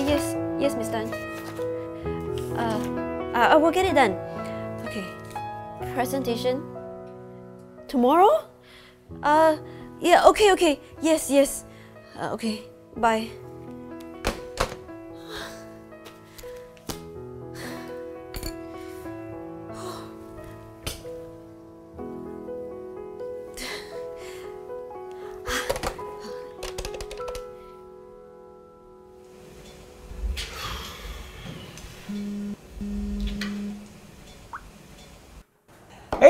Okay, yes, yes, Miss Tan. Uh, uh, I will get it done. Okay. Presentation. Tomorrow? Uh, yeah, okay, okay. Yes, yes. Uh, okay, bye.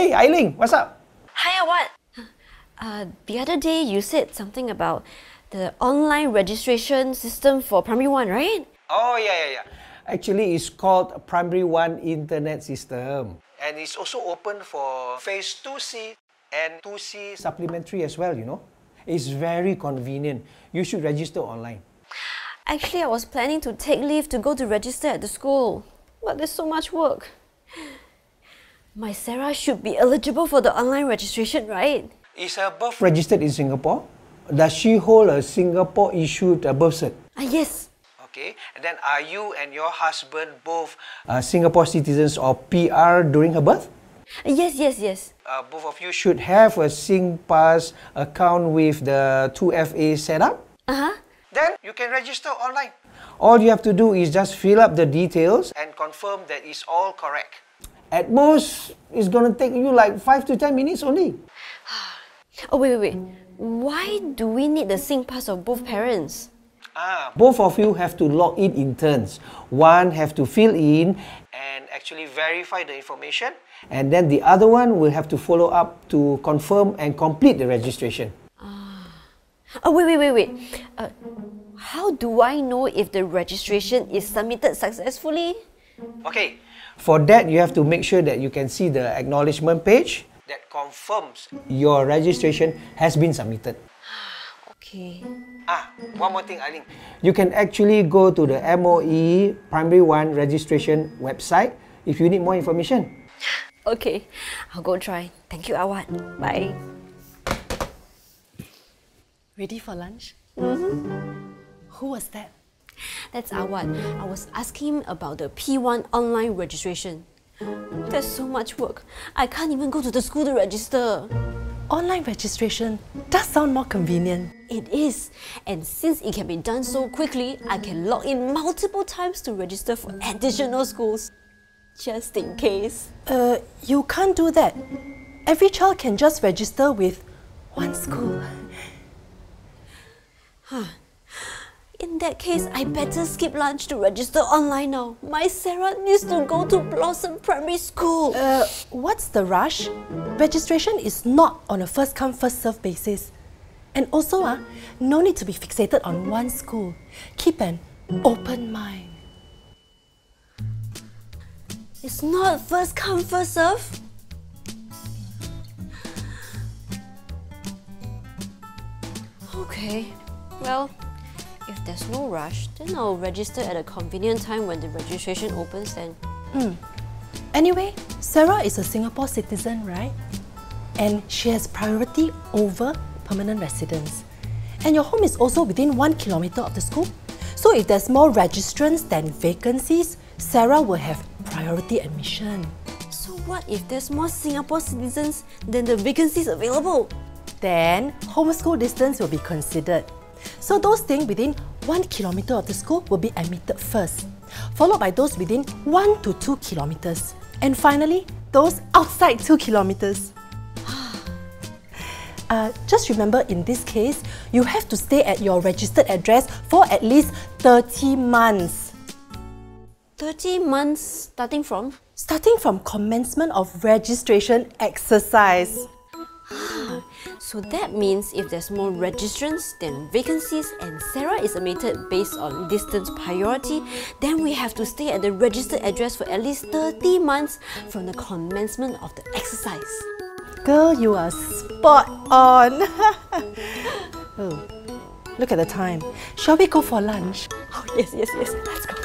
Hey, Ai Ling, what's up? Hiya, what? Uh, the other day you said something about the online registration system for primary one, right? Oh, yeah, yeah, yeah. Actually, it's called Primary One Internet System. And it's also open for Phase 2C and 2C supplementary as well, you know. It's very convenient. You should register online. Actually, I was planning to take leave to go to register at the school, but there's so much work. My Sarah should be eligible for the online registration, right? Is her birth registered in Singapore? Does she hold a Singapore issued uh, birth cert? Ah, yes. Okay, and then are you and your husband both uh, Singapore citizens or PR during her birth? Yes, yes, yes. Uh, both of you should have a SingPass account with the 2FA setup. Uh huh. Then you can register online. All you have to do is just fill up the details and confirm that it's all correct. At most, it's gonna take you like 5 to 10 minutes only. Oh, wait, wait, wait. Why do we need the SingPass of both parents? Ah, both of you have to log in in turns. One have to fill in and actually verify the information, and then the other one will have to follow up to confirm and complete the registration. Oh, wait, wait, wait, wait. Uh, how do I know if the registration is submitted successfully? Okay, for that you have to make sure that you can see the acknowledgement page that confirms your registration has been submitted. Okay. Ah, one more thing, Ai Ling. You can actually go to the MOE Primary 1 registration website if you need more information. Okay, I'll go try. Thank you, Awad. Bye. Ready for lunch? Mm-hmm. Who was that? That's Awad. I was asking him about the P1 online registration. There's so much work. I can't even go to the school to register. Online registration does sound more convenient. It is. And since it can be done so quickly, I can log in multiple times to register for additional schools. Just in case. Uh, you can't do that. Every child can just register with one school. In that case, I better skip lunch to register online now. My Sarah needs to go to Blossom Primary School. Uh, what's the rush? Registration is not on a first come first serve basis. And also, ah, no need to be fixated on one school. Keep an open mind. It's not first come, first serve. Okay, well, if there's no rush, then I'll register at a convenient time when the registration opens then. Hmm. Anyway, Sarah is a Singapore citizen, right? And she has priority over permanent residents. And your home is also within one kilometre of the school. So if there's more registrants than vacancies, Sarah will have priority admission. So what if there's more Singapore citizens than the vacancies available? Then homeschool distance will be considered. So those staying within one kilometre of the school will be admitted first, followed by those within one to two kilometres, and finally those outside two kilometres. Uh, just remember in this case, you have to stay at your registered address for at least 30 months. 30 months starting from? Starting from commencement of registration exercise. So that means if there's more registrants than vacancies and Sarah is admitted based on distance priority, then we have to stay at the registered address for at least 30 months from the commencement of the exercise. Girl, you are spot on. oh, look at the time. Shall we go for lunch? Oh, yes, yes, yes. Let's